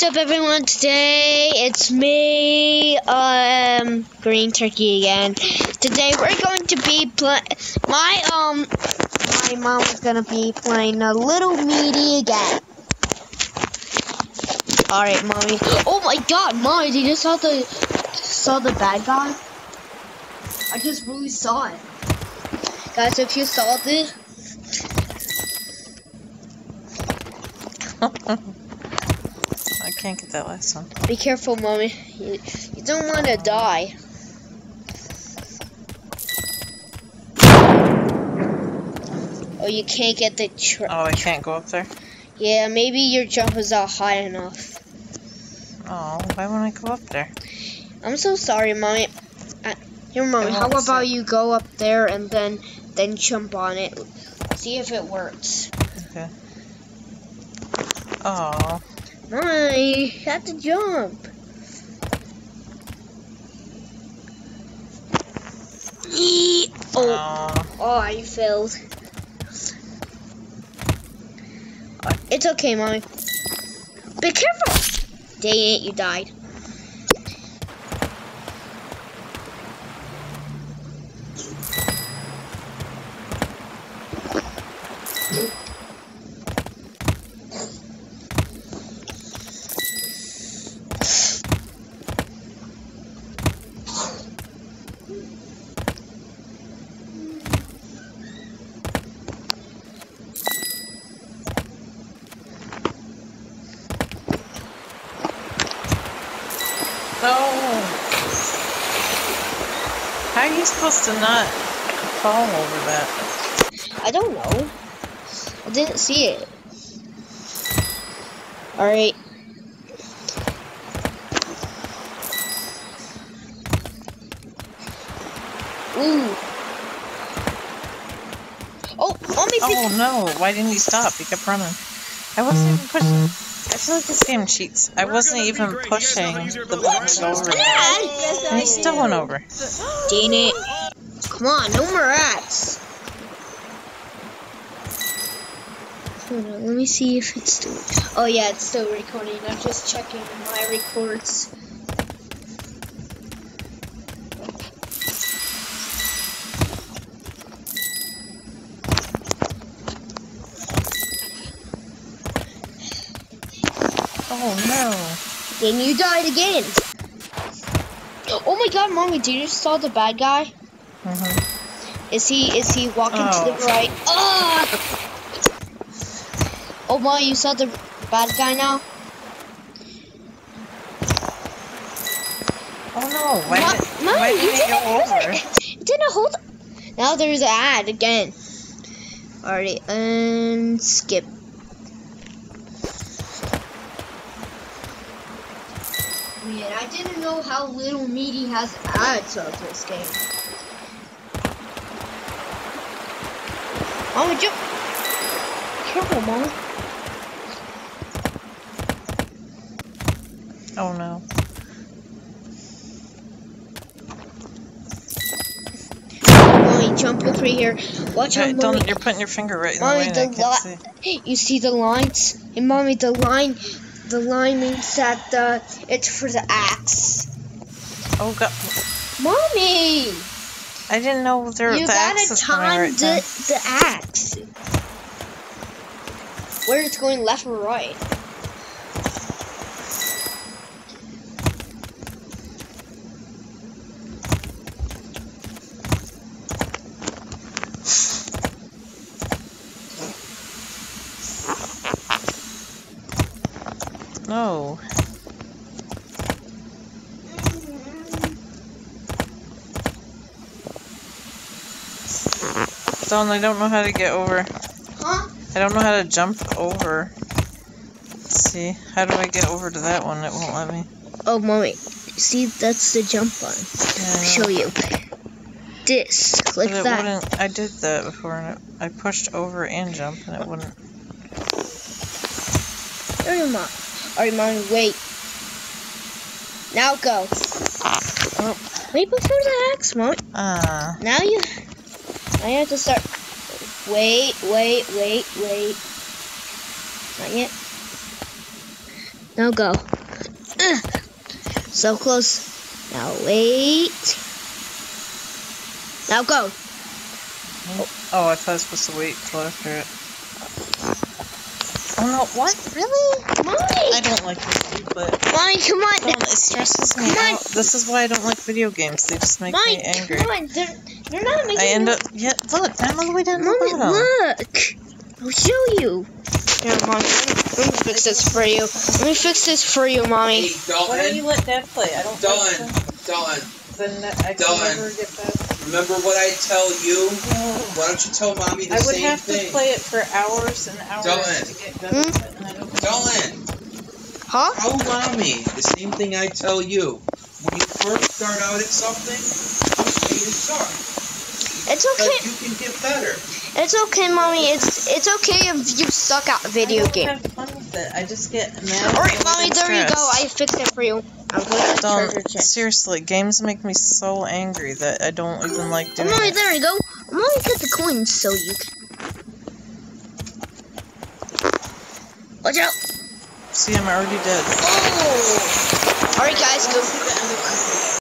What's up, everyone? Today it's me, um, Green Turkey again. Today we're going to be playing. My um, my mom is gonna be playing a little meaty again. All right, mommy. Oh my God, mommy! Did you saw the saw the bad guy? I just really saw it, guys. If you saw this. Can't get that last one. Be careful, mommy. You, you don't want to die. Oh, you can't get the Oh, I can't go up there? Yeah, maybe your jump is not high enough. Oh, why won't I go up there? I'm so sorry, mommy. Uh, here, mommy. How about you go up there and then then jump on it? See if it works. Okay. Oh, Mommy, you have to jump. Oh. oh. I failed. It's okay, mommy. Be careful! Dang it, you died. No! How are you supposed to not fall over that? I don't know. I didn't see it. Alright. Mommy, be Oh no, why didn't you stop? You kept running. I wasn't even pushing. I feel like this game cheats. I wasn't even pushing the box over. And he still went over. Dang it. Come on, no more rats. Hold on, let me see if it's still. Oh, yeah, it's still recording. I'm just checking my records. Oh no. Then you died again. Oh my god, mommy, did you saw the bad guy? hmm Is he is he walking to Oh. the right? Ah! Oh my, you saw the bad guy now? Oh no, why, Ma- did, why you didn't it go over? It didn't hold. Now there's an ad again. Alright, and skip. Man, I didn't know how little meaty has ads of this game. Oh, Mama, jump! Careful, Mama. Oh no. Mommy, jump over here. Watch Okay, out, Mommy. don't, you're putting your finger right in the way and the I can't see. you see the lines? And mommy, the line, the line means that the it's for the axe. Oh god. Mommy, I didn't know there you the gotta axe was coming time right the the axe. Where it's going, left or right? Oh. No. Don, I don't know how to get over. Huh? I don't know how to jump over. Let's see. How do I get over to that one? It won't let me. Oh, mommy, see that's the jump button. Yeah. Show you. This, click but that. wouldn't. I did that before, and it, I pushed over and jump, and it wouldn't. There you go. Alright, mommy, wait. Now go. Oh. Wait before the axe, mommy. Ah. Now you, now you have to start. Wait, wait, wait, wait. Not yet. Now go. Ugh. So close. Now wait. Now go. Oh, I thought I was supposed to wait till after it. Oh no, what? Really? Mommy! I don't like this, but Mommy, come on. don't, it stresses me Come on. out. This is why I don't like video games. They just make Mommy, me angry. come on. They're, you're not making I end me- up, yeah, look, I'm all the way down Mommy, the bottom. look. I'll show you. Here, Mommy. Let me fix this for you. Let me fix this for you, Mommy. Hey, Why don't you let Dad play? I don't Dalton, like Dalton, the, then I can Done. never get back. remember what I tell you? Why don't you tell mommy the I would same have thing? to play it for hours and hours Dylan. to get good at hmm? it, and I don't Dalton, Huh? tell mommy the same thing I tell you. When you first start out at something, okay to start. It's But okay. you can get better. It's okay, Mommy. It's it's okay if you suck at video I don't game. have fun with it. I just get mad. Alright, and Mommy, there you go. I fixed it for you. I'm going to Don't, treasure chest. seriously, games make me so angry that I don't even like Oh, doing Mommy, it. there you go. Mommy, get the coins so you can. Watch out. See, I'm already dead. Oh! Alright, guys, go.